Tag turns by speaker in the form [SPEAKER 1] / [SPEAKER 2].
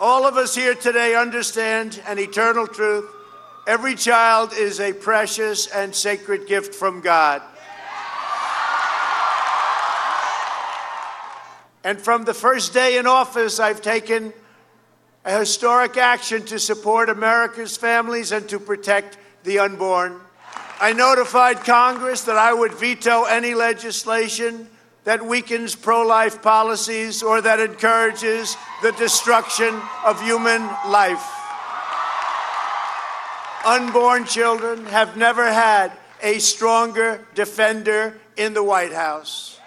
[SPEAKER 1] All of us here today understand an eternal truth. Every child is a precious and sacred gift from God. And from the first day in office, I've taken a historic action to support America's families and to protect the unborn. I notified Congress that I would veto any legislation that weakens pro life policies or that encourages the destruction of human life. Unborn children have never had a stronger defender in the White House.